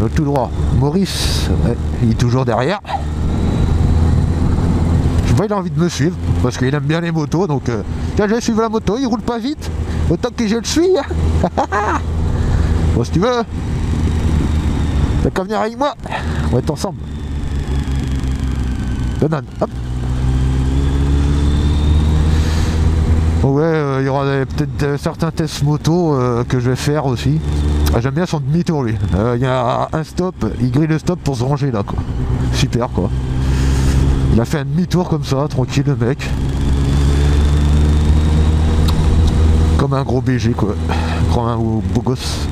Euh, tout droit. Maurice, ouais, il est toujours derrière. Je vois il a envie de me suivre parce qu'il aime bien les motos donc euh, tiens, je vais suivre la moto, il roule pas vite. Autant que je le suis. hein. bon si tu veux. T'as qu'à venir avec moi. On va être ensemble. Banane, hop. Ouais, euh, il y aura peut-être euh, certains tests moto euh, que je vais faire aussi. Ah, J'aime bien son demi-tour lui. Il y a un stop, il grille le stop pour se ranger là quoi. Super quoi. Il a fait un demi-tour comme ça, tranquille le mec. Comme un gros BG quoi. Comme un beau gosse.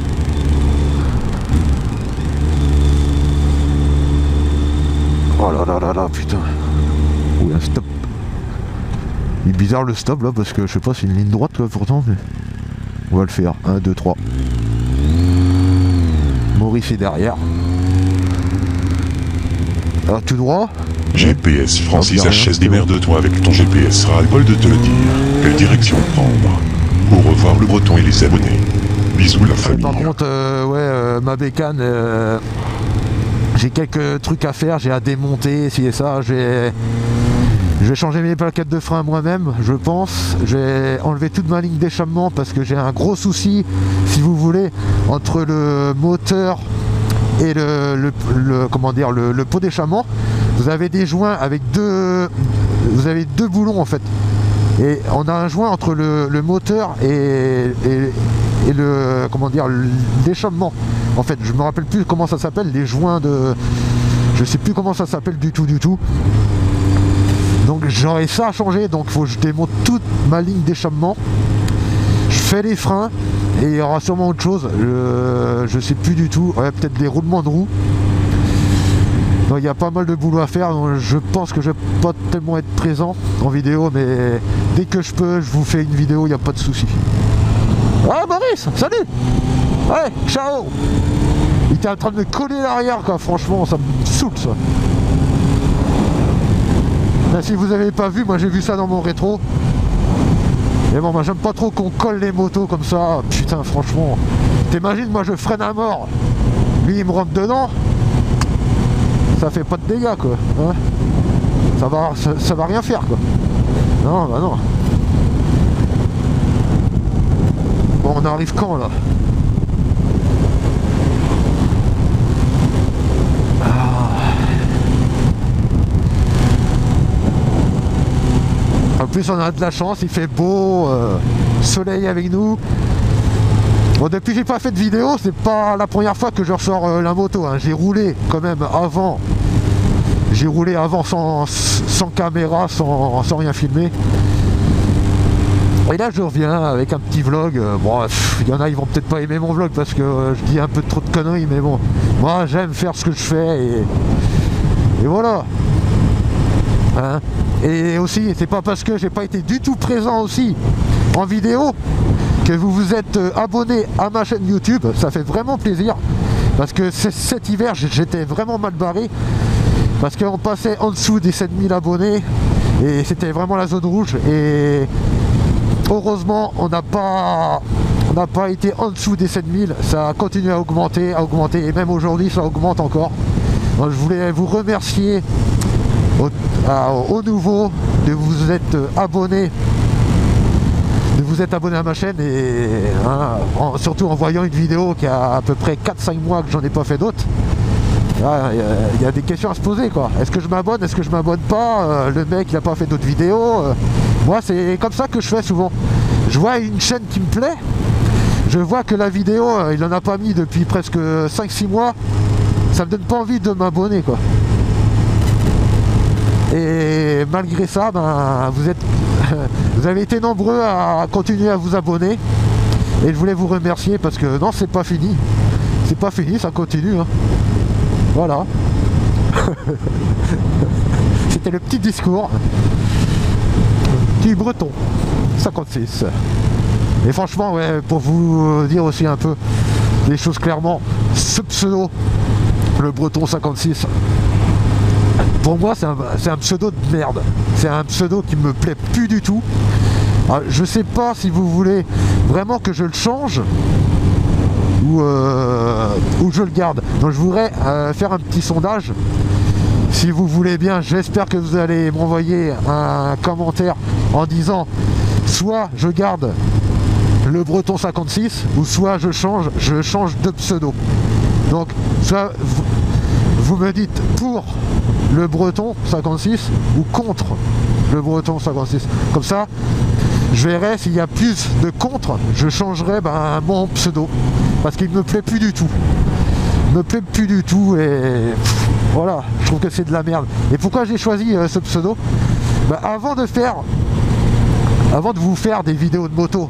Oh là là là là putain. Oui un stop? Il est bizarre le stop là parce que je sais pas c'est une ligne droite là pourtant mais. On va le faire. 1, 2, 3. Maurice est derrière. Alors tout droit? GPS Francis Ah, HS c'est démerde-toi avec ton GPS ras-le-bol de te le dire. Quelle direction prendre Au revoir le breton et les abonnés. Bisous la famille. Par contre, euh, ouais, euh, ma bécane, euh, j'ai quelques trucs à faire, j'ai à démonter, si et ça, j'ai... Je vais changer mes plaquettes de frein moi-même, je pense. Je vais enlever toute ma ligne d'échappement parce que j'ai un gros souci, si vous voulez, entre le moteur et le, comment dire le, pot d'échappement. Vous avez des joints avec deux, vous avez deux boulons en fait. Et on a un joint entre le, moteur et, et- le comment dire l'échappement. En fait, je me rappelle plus comment ça s'appelle, les joints de. Je sais plus comment ça s'appelle du tout du tout. Donc j'aurais ça à changer, donc faut que je démonte toute ma ligne d'échappement. Je fais les freins et il y aura sûrement autre chose. Je, sais plus du tout. Peut-être des roulements de roues. Donc il y a pas mal de boulot à faire, je pense que je vais pas tellement être présent en vidéo, mais dès que je peux, je vous fais une vidéo, il n'y a pas de souci. Ah Boris, salut Ouais, ciao Il était en train de me coller l'arrière quoi, franchement, ça me saoule ça. Là, si vous avez pas vu, moi j'ai vu ça dans mon rétro. Mais bon, moi j'aime pas trop qu'on colle les motos comme ça. Putain, franchement. T'imagines, moi je freine à mort. Lui il me rentre dedans. Ça fait pas de dégâts quoi. hein. ça, va, ça va rien faire quoi. Non, bah non. Bon, on arrive quand là? Plus, on a de la chance, il fait beau, euh, soleil avec nous. Bon, depuis j'ai pas fait de vidéo, c'est pas la première fois que je ressors euh, la moto. hein. J'ai roulé quand même avant. J'ai roulé avant sans, caméra, sans, rien filmer. Et là, je reviens avec un petit vlog. Euh, bon, il y en a, ils vont peut-être pas aimer mon vlog parce que je dis un peu trop de conneries, mais bon, moi, j'aime faire ce que je fais et, et voilà. Hein et aussi, c'est pas parce que j'ai pas été du tout présent aussi en vidéo que vous vous êtes euh, abonné à ma chaîne YouTube. Ça fait vraiment plaisir parce que cet hiver, j'étais vraiment mal barré parce qu'on passait en dessous des 7000 abonnés et c'était vraiment la zone rouge. Et heureusement, on n'a pas on n'a pas été en dessous des 7000. Ça a continué à augmenter, à augmenter et même aujourd'hui, ça augmente encore. Je voulais vous remercier au, nouveau de vous être abonné de vous être abonné à ma chaîne et hein, surtout en voyant une vidéo qui a à peu près 4-5 mois que j'en ai pas fait d'autres Ah, il y a- il y, a des questions à se poser quoi. Est-ce que je m'abonne est-ce que je m'abonne pas Euh, le mec il a pas fait d'autres vidéos Euh, moi c'est comme ça que je fais souvent. Je vois une chaîne qui me plaît je vois que la vidéo euh, il en a pas mis depuis presque 5-6 mois ça me donne pas envie de m'abonner quoi et malgré ça, ben, vous, avez été nombreux à continuer à vous abonner. Et je voulais vous remercier parce que non, c'est pas fini. C'est pas fini, ça continue. hein. Voilà. C'était le petit discours. Petit breton. 56. Et franchement, pour vous dire aussi un peu les choses clairement, ce pseudo, le breton 56, pour moi, c'est un, pseudo de merde. C'est un pseudo qui me plaît plus du tout. Ah, je sais pas si vous voulez vraiment que je le change. ou, euh, je le garde. Donc je voudrais euh, faire un petit sondage. Si vous voulez bien, j'espère que vous allez m'envoyer un commentaire en disant soit je garde le breton 56 ou soit je change, je change de pseudo. Donc soit vous, me dites pour le breton 56 ou contre le breton 56. Comme ça, je verrai s'il y a plus de contre, je changerai ben, mon pseudo. Parce qu'il me plaît plus du tout. Il me plaît plus du tout et voilà, je trouve que c'est de la merde. Et pourquoi j'ai choisi euh, ce pseudo? Ben, Avant de faire, avant de vous faire des vidéos de moto,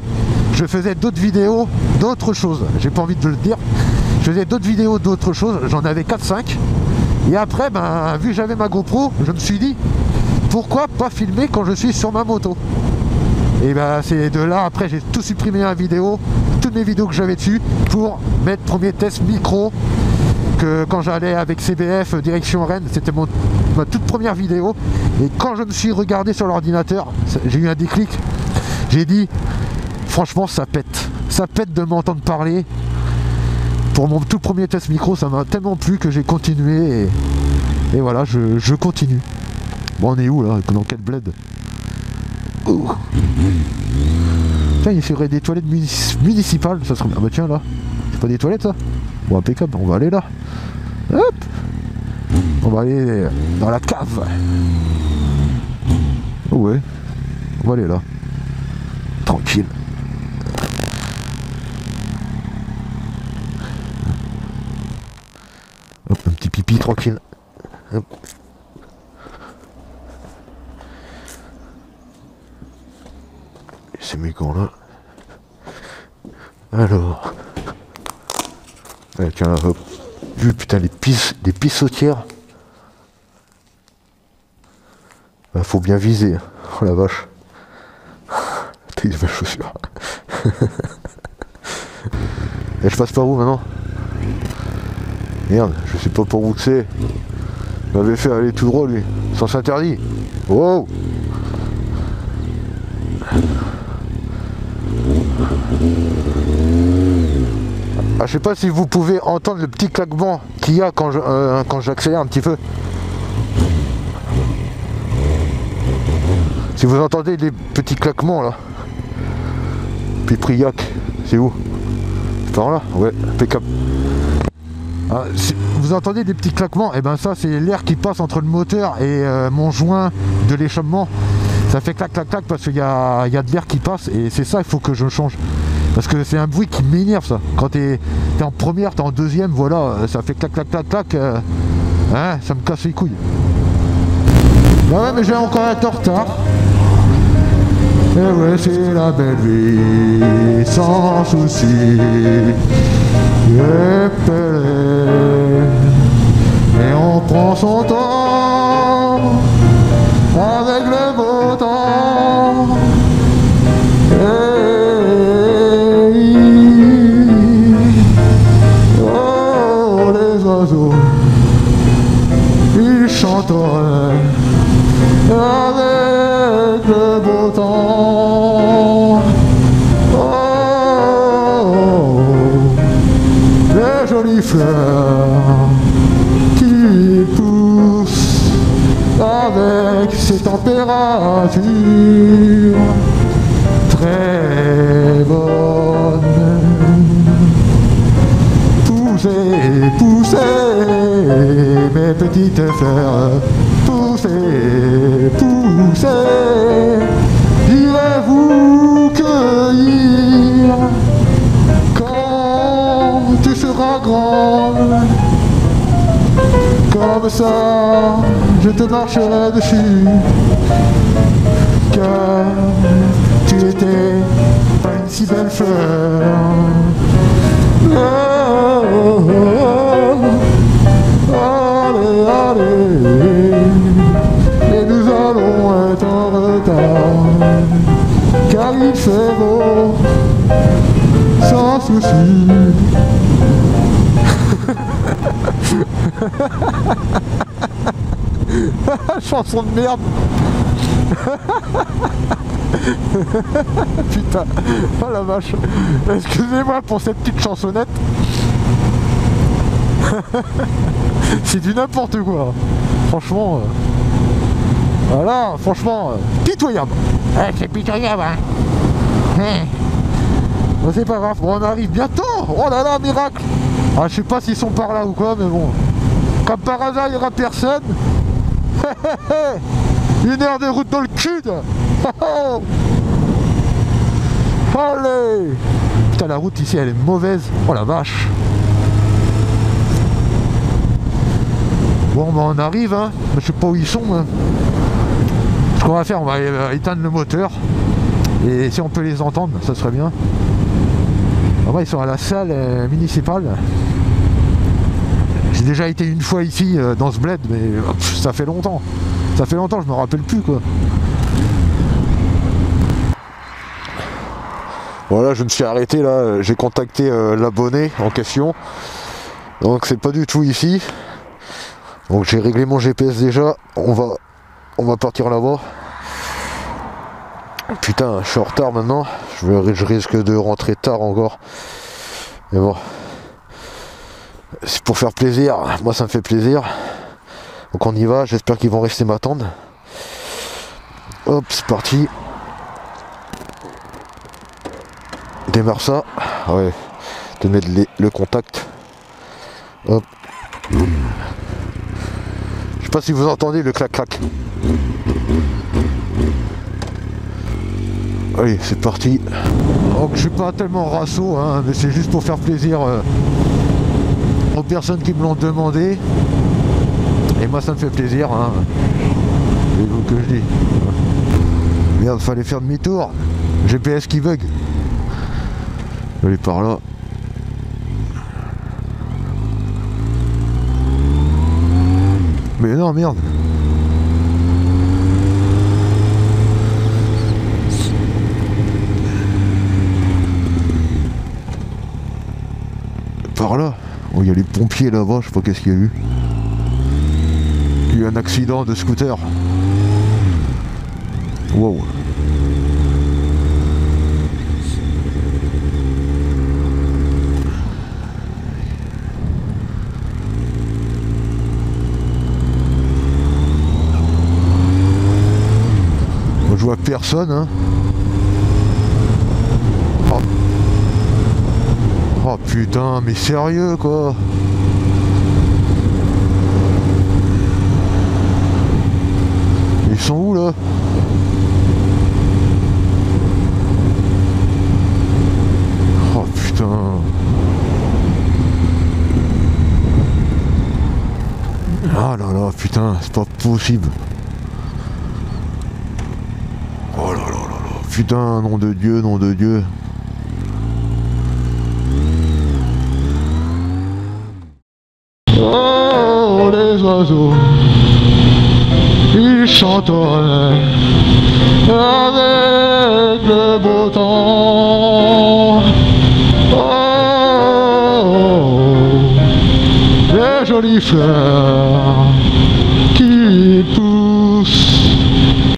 je faisais d'autres vidéos d'autres choses. J'ai pas envie de le dire. Je faisais d'autres vidéos d'autres choses, j'en avais 4-5. Et après, ben, vu que j'avais ma GoPro, je me suis dit, pourquoi pas filmer quand je suis sur ma moto? Et ben c'est de là, après j'ai tout supprimé la vidéo, toutes mes vidéos que j'avais dessus, pour mettre premier test micro, que quand j'allais avec CBF direction Rennes, c'était ma toute première vidéo. Et quand je me suis regardé sur l'ordinateur, j'ai eu un déclic, j'ai dit, franchement ça pète. Ça pète de m'entendre parler. Pour mon tout premier test micro, ça m'a tellement plu que j'ai continué et, et voilà, je, je continue. Bon, on est où là Dans quel bled Ouh. Tiens, il ferait des toilettes munici- municipales, ça serait bien. Ah bah tiens là, c'est pas des toilettes ça Bon, impeccable, on va aller là. Hop On va aller dans la cave. Ouais, on va aller là. Tranquille. Hop, un petit pipi tranquille. Hop. C'est mes gants là. Alors. Ouais, tiens là, hop. Vu putain les pis les pissotières. Bah, faut bien viser. Oh la vache. T'as des chaussures. Et je passe par où maintenant? Merde, je sais pas par où que c'est. Il m'avait fait aller tout droit lui. Sens interdit. Wow Ah, je sais pas si vous pouvez entendre le petit claquement qu'il y a quand euh, j'accélère un petit peu. Si vous entendez les petits claquements là. Puis c'est où? C'est par là? Ouais, impeccable. Si vous entendez des petits claquements, et ben ça c'est l'air qui passe entre le moteur et euh, mon joint de l'échappement. Ça fait clac clac clac parce qu'il y a, de l'air qui passe et c'est ça il faut que je change. Parce que c'est un bruit qui m'énerve ça. Quand t'es es en première, t'es en deuxième, voilà, euh, ça fait clac clac clac clac. euh, hein, ça me casse les couilles. Bah ouais mais j'ai encore en retard. Et ouais c'est la belle vie, sans souci. Et et on prend son temps avec le beau temps. Hey, oh, les oiseaux, ils chanteraient avec le beau temps. Mes petites fleurs, poussez, poussez, irez-vous cueillir quand tu seras grande. Comme ça, je te marcherai dessus. Car tu étais pas une si belle fleur. Chanson de merde Putain, oh la vache. Excusez-moi pour cette petite chansonnette. C'est du n'importe quoi. Franchement. euh, Voilà, franchement, euh, pitoyable. Ouais, c'est pitoyable, hein. C'est pas grave, on arrive bientôt. Oh là là, miracle. Ah, je sais pas s'ils sont par là ou quoi, mais bon. Comme par hasard, il n'y aura personne. Une heure de route dans le cul. Allez Putain, la route ici, elle est mauvaise. Oh la vache. Bon, bah on arrive, hein. Je sais pas où ils sont. hein. Ce qu'on va faire, on va euh, éteindre le moteur. Et si on peut les entendre, ça serait bien. Ah ouais, ils sont à la salle euh, municipale. J'ai déjà été une fois ici euh, dans ce bled, mais euh, ça fait longtemps. Ça fait longtemps, je me rappelle plus quoi. Voilà, je me suis arrêté là, j'ai contacté euh, l'abonné en question. Donc c'est pas du tout ici. Donc j'ai réglé mon GPS déjà. On va on va partir là-bas. Putain, je suis en retard maintenant. Je, je risque de rentrer tard encore. Mais bon. C'est pour faire plaisir. Moi, ça me fait plaisir. Donc on y va. J'espère qu'ils vont rester m'attendre. Hop, c'est parti. Démarre ça. Ah Ouais. De mettre le contact. Hop. Je sais pas si vous entendez le clac-clac. Allez, c'est parti. Donc je suis pas tellement rasso, hein, mais c'est juste pour faire plaisir euh, aux personnes qui me l'ont demandé. Et moi ça me fait plaisir. Hein. C'est vous que je dis. Merde, fallait faire demi-tour. GPS qui bug. Allez par là. Mais non, merde. Par là Oh, il y a les pompiers là-bas, je sais pas qu'est-ce qu'il y a eu. Il y a eu un accident de scooter. Wow. Je vois personne, hein. Oh. Oh putain, mais sérieux quoi. Ils sont où là? Oh putain. Ah là là, putain, c'est pas possible. Oh là là là là, putain, nom de Dieu, nom de Dieu Oh, les oiseaux, ils chantonnent avec le beau temps. Oh, les jolies fleurs